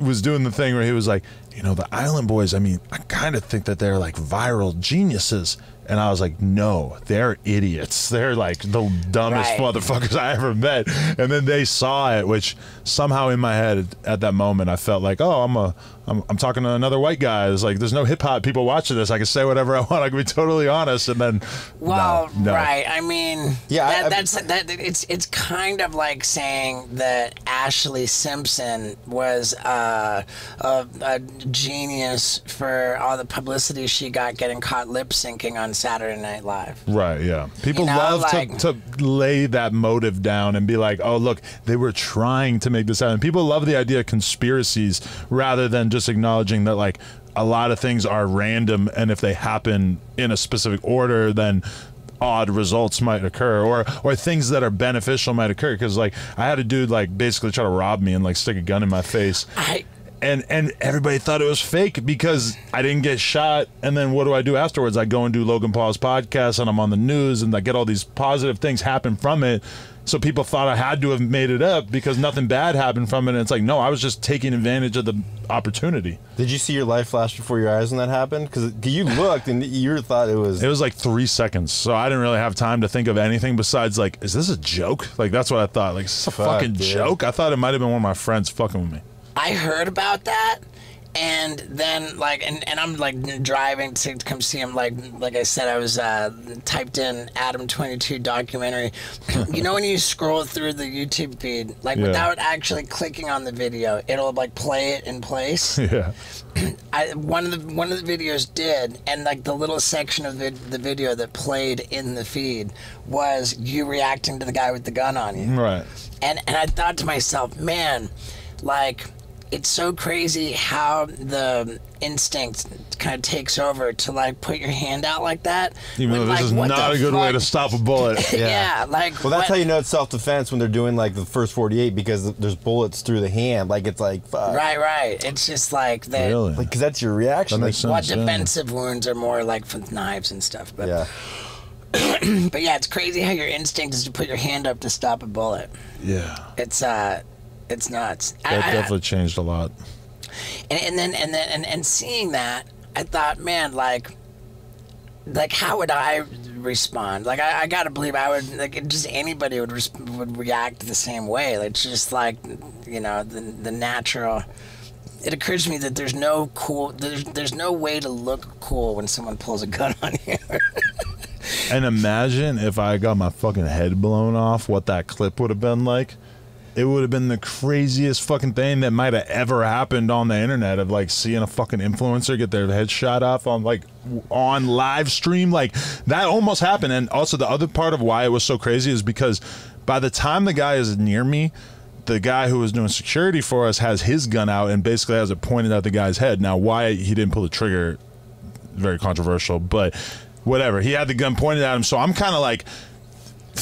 was doing the thing where he was like, you know, the Island Boys. I mean, I kind of think that they're like viral geniuses. And I was like, no, they're idiots. They're like the dumbest Right. motherfuckers I ever met. And then they saw it, which somehow in my head at that moment I felt like, oh, I'm a, I'm, I'm talking to another white guy. It's like, there's no hip hop people watching this. I can say whatever I want. I can be totally honest. And then, Well, no, no. right. I mean, Yeah, I- I- that's that. It's it's kind of like saying that Ashlee Simpson was uh, a, a genius for all the publicity she got getting caught lip syncing on Saturday Night Live. Right, yeah. People know, love like- to, to lay that motive down and be like, oh, look, they were trying to make this happen. People love the idea of conspiracies rather than just acknowledging that, like, a lot of things are random and if they happen in a specific order, then odd results might occur or or things that are beneficial might occur because like i had a dude like basically try to rob me and like stick a gun in my face I and and everybody thought it was fake because I didn't get shot. And then what do I do afterwards? I go and do Logan Paul's podcast, and I'm on the news, and I get all these positive things happen from it. So people thought I had to have made it up because nothing bad happened from it. And it's like, no, I was just taking advantage of the opportunity. Did you see your life flash before your eyes when that happened? Because you looked and you thought it was. It was like three seconds, so I didn't really have time to think of anything besides like, is this a joke? Like that's what I thought. Like, is this a Fuck, fucking dude. joke? I thought it might have been one of my friends fucking with me. I heard about that, and then like, and, and I'm like driving to come see him. Like, like I said, I was uh, typed in Adam Twenty Two documentary. you know when you scroll through the YouTube feed, like Yeah. without actually clicking on the video, it'll like play it in place. Yeah. I, one of the one of the videos did, and like the little section of the, the video that played in the feed was you reacting to the guy with the gun on you. Right. And and I thought to myself, man, like it's so crazy how the instinct kind of takes over to like put your hand out like that. Even when, though this like, is not a good way to stop a bullet. yeah. like well, that's what- how you know it's self defense when they're doing like the first 48 because there's bullets through the hand. Like it's like, fuck. Right, right. It's just like that. really? Like, because that's your reaction. That Like, sense. What yeah. defensive wounds are more like with knives and stuff, but yeah. but yeah, it's crazy how your instinct is to put your hand up to stop a bullet. Yeah. It's uh, it's nuts. I- That I- definitely changed a lot. and, and then and then and, and seeing that i thought man like like how would i respond like i, I gotta believe i would like just anybody would res- would react the same way like it's just like you know the, the natural it occurs to me that there's no cool there's there's no way to look cool when someone pulls a gun on you And imagine if I got my fucking head blown off, what that clip would have been like. It would have been the craziest fucking thing that might have ever happened on the internet of like seeing a fucking influencer get their head shot off on like on live stream. Like that almost happened. And also the other part of why it was so crazy is because by the time the guy is near me, the guy who was doing security for us has his gun out and basically has it pointed at the guy's head. Now, why he didn't pull the trigger very controversial, but whatever. He had the gun pointed at him, so I'm kind of like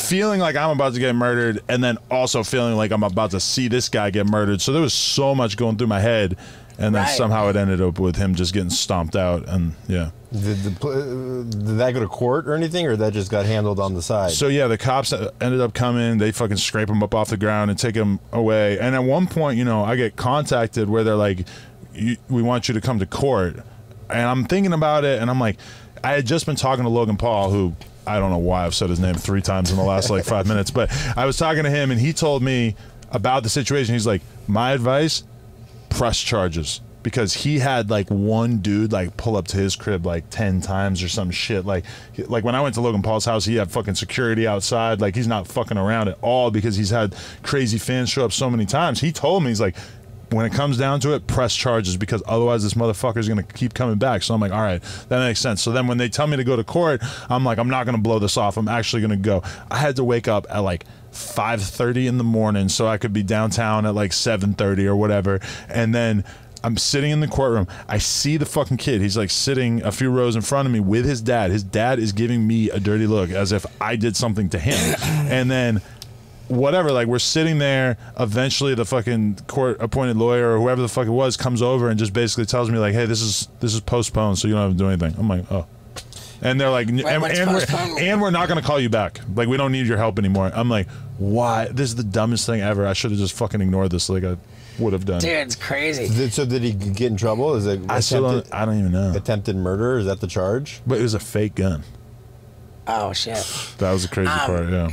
feeling like I'm about to get murdered, and then also feeling like I'm about to see this guy get murdered. So there was so much going through my head, and then Right. somehow it ended up with him just getting stomped out, and yeah. Did, the, did that go to court or anything, or that just got handled on the side? So yeah, the cops ended up coming. They fucking scrape him up off the ground and take him away. And at one point, you know, I get contacted where they're like, "We want you to come to court." And I'm thinking about it, and I'm like, I had just been talking to Logan Paul, who I don't know why I've said his name three times in the last like five minutes, but I was talking to him, and he told me about the situation. He's like, "My advice: press charges." Because he had like one dude like pull up to his crib like ten times or some shit. Like, like when I went to Logan Paul's house, he had fucking security outside. Like he's not fucking around at all because he's had crazy fans show up so many times. He told me he's like, when it comes down to it, press charges because otherwise this motherfucker's gonna keep coming back. So I'm like, all right, that makes sense. So then when they tell me to go to court, I'm like, I'm not gonna blow this off. I'm actually gonna go. I had to wake up at like 5:30 in the morning so I could be downtown at like 7:30 or whatever, and then. I'm sitting in the courtroom. I see the fucking kid. He's like sitting a few rows in front of me with his dad. His dad is giving me a dirty look as if I did something to him. and then whatever like we're sitting there eventually the fucking court appointed lawyer or whoever the fuck it was comes over and just basically tells me like hey this is this is postponed so you don't have to do anything i'm like oh and they're like and, and we're, and we're not going to call you back like we don't need your help anymore i'm like why? This is the dumbest thing ever. I should have just fucking ignored this like I would have done. Dude, it's crazy. Did, so did he get in trouble? Is it I still don't. I don't even know. attempted murder? Is that the charge? But it was a fake gun. Oh shit. That was the crazy Um, part. Yeah.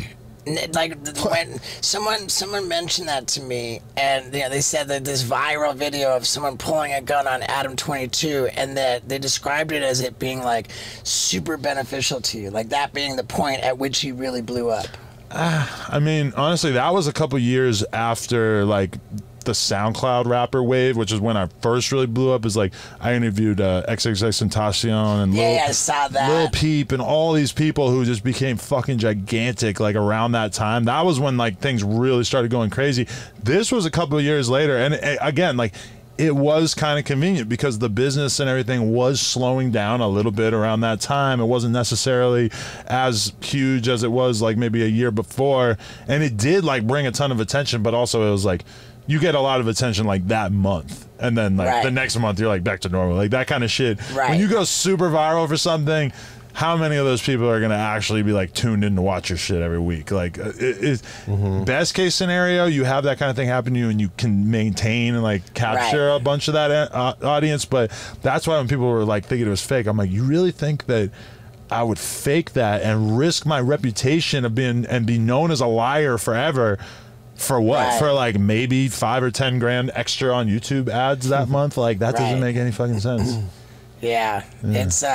Like when someone someone mentioned that to me and you know, they said that this viral video of someone pulling a gun on Adam 22 and that they described it as it being like super beneficial to you like that being the point at which he really blew up. Ah, I mean, honestly, that was a couple years after like the SoundCloud rapper wave, which is when I first really blew up. Is like I interviewed uh, XXX Tentacion and yeah, Lil, I saw that Lil Peep and all these people who just became fucking gigantic like around that time. That was when like things really started going crazy. This was a couple of years later, and uh, again, like it was kind of convenient because the business and everything was slowing down a little bit around that time. It wasn't necessarily as huge as it was like maybe a year before, and it did like bring a ton of attention, but also it was like you get a lot of attention like that month and then like Right. the next month you're like back to normal like that kind of shit Right. when you go super viral for something how many of those people are going to actually be like tuned in to watch your shit every week like uh, it, it, best case scenario you have that kind of thing happen to you and you can maintain and like capture Right. a bunch of that uh, audience but that's why when people were like thinking it was fake i'm like you really think that I would fake that and risk my reputation of being and be known as a liar forever for what? Right. For like maybe five or ten grand extra on YouTube ads that month? Like that doesn't make any fucking sense. yeah, it's uh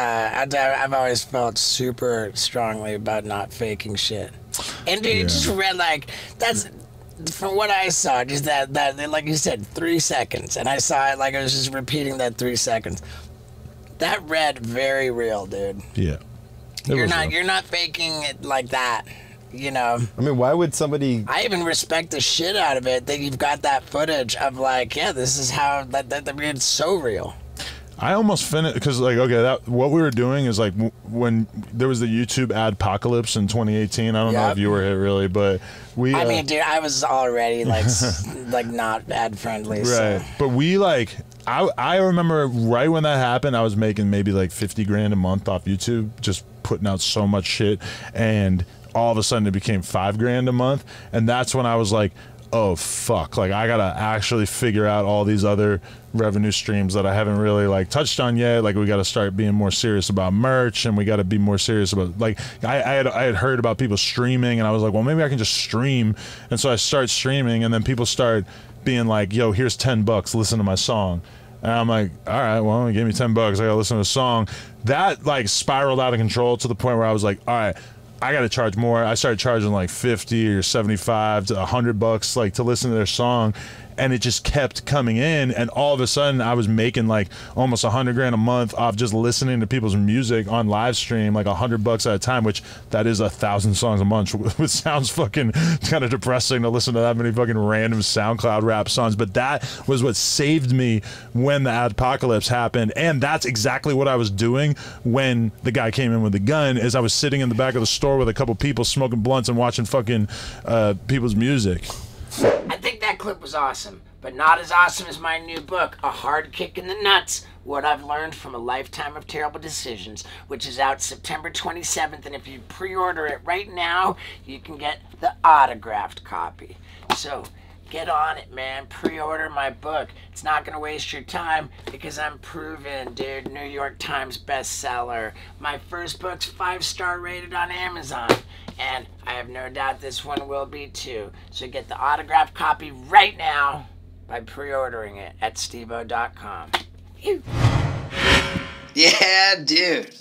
I, I've always felt super strongly about not faking shit and dude, Yeah. just read like that's from what I saw, just that that like you said, three seconds, and I saw it like I was just repeating that three seconds. That read very real, dude. yeah. It you're not you're not faking it like that. You know, I mean, why would somebody? I even respect the shit out of it that you've got that footage of like, yeah, this is how that that, that it's so real. I almost finished because like okay that what we were doing is like w- when there was the YouTube ad apocalypse in 2018. I don't know if you were hit really, but we I uh, mean, dude, I was already like like not ad friendly. Right. So. But we like I I remember right when that happened, I was making maybe like fifty grand a month off YouTube, just putting out so much shit, and all of a sudden it became five grand a month, and that's when I was like. Oh fuck! Like I gotta actually figure out all these other revenue streams that I haven't really like touched on yet. Like we gotta start being more serious about merch, and we gotta be more serious about like I, I had I had heard about people streaming, and I was like, well maybe I can just stream, and so I start streaming, and then people start being like, yo, here's 10 bucks, listen to my song. And I'm like, all right, well, gave me 10 bucks. I got to listen to a song. That like spiraled out of control to the point where I was like, all right, I got to charge more. I started charging like 50 or 75 to 100 bucks like to listen to their song. And it just kept coming in. And all of a sudden, I was making like almost a 100 grand a month off just listening to people's music on live stream, like a 100 bucks at a time, which that is a thousand songs a month, which sounds fucking kind of depressing to listen to that many fucking random SoundCloud rap songs. But that was what saved me when the apocalypse happened. And that's exactly what I was doing when the guy came in with the gun is I was sitting in the back of the store with a couple people smoking blunts and watching fucking uh, people's music. Clip was awesome, but not as awesome as my new book, A Hard Kick in the Nuts What I've Learned from a Lifetime of Terrible Decisions, which is out September 27th. And if you pre order it right now, you can get the autographed copy. So get on it, man. Pre order my book. It's not to waste your time because I'm proven, dude. New York Times bestseller. My first book's five star rated on Amazon. And I have no doubt this one will be too. So get the autographed copy right now by pre ordering it at steveo.com. Yeah, dude.